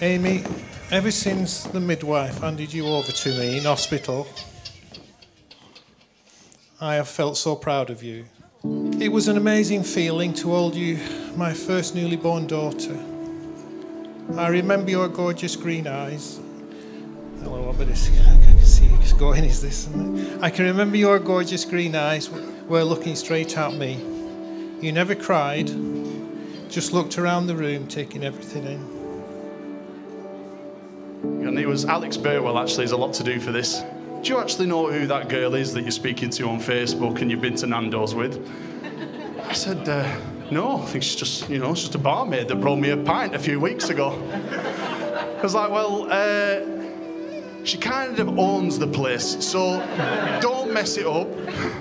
Amy, ever since the midwife handed you over to me in hospital, I have felt so proud of you. It was an amazing feeling to hold you, my first newly born daughter. I remember your gorgeous green eyes. Hello, but it's, I can see going, is this? I can remember your gorgeous green eyes were looking straight at me. You never cried, just looked around the room, taking everything in. And it was Alex Burwell, actually, has a lot to do for this. Do you actually know who that girl is that you're speaking to on Facebook and you've been to Nando's with? I said, uh, no, I think she's just, you know, she's just a barmaid that brought me a pint a few weeks ago. I was like, well, uh, she kind of owns the place, so don't mess it up.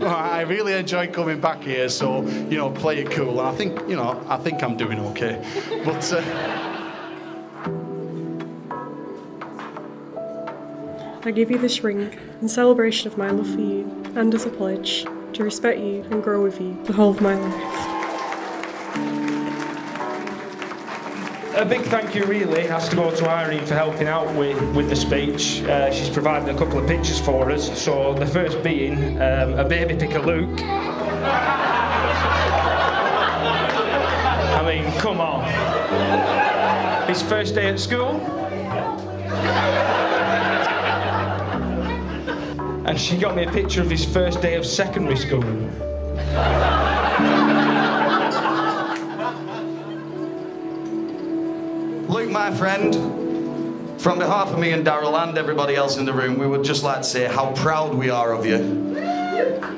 I really enjoy coming back here, so you know, play it cool. And I think, you know, I think I'm doing okay. But uh, I give you this ring in celebration of my love for you and as a pledge to respect you and grow with you the whole of my life. A big thank you really has to go to Irene for helping out with, with the speech. Uh, she's provided a couple of pictures for us. So the first being um, a baby picker Luke. I mean, come on. His first day at school. And she got me a picture of his first day of secondary school. Luke, my friend, from behalf of me and Daryl and everybody else in the room, we would just like to say how proud we are of you.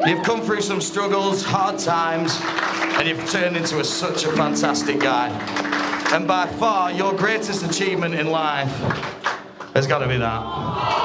You've come through some struggles, hard times, and you've turned into a, such a fantastic guy. And by far, your greatest achievement in life has got to be that.